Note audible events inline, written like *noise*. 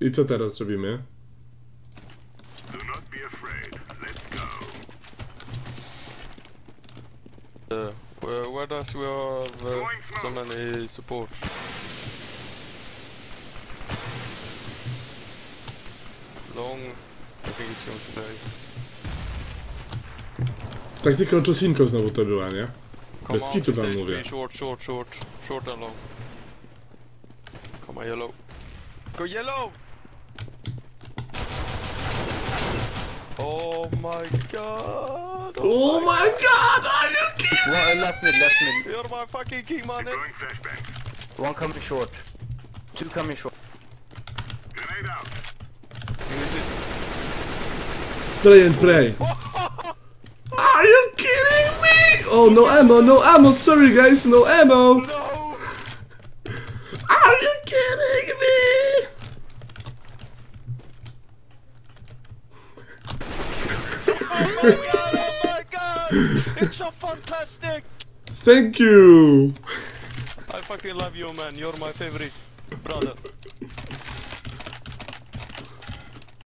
I co teraz robimy? Uh, where, does we have uh, so many support? Long, I think it's going to play. Taktyką Czosinko znowu to była, nie? Come Bez kitu wam mówię. short, short, short, short and long. Come on, yellow. Go yellow! Oh my god! Oh my god, are you kidding? One, uh, last mid, last mid. You're my fucking king, man! One coming short. Two coming short. Grenade out. Is it? Spray and pray. *laughs* Are you kidding me? Oh, no ammo, no ammo, sorry guys, no ammo. No! Are you kidding me? Oh my god! Oh my god! It's so fantastic! Thank you. I fucking love you, man. You're my favorite brother.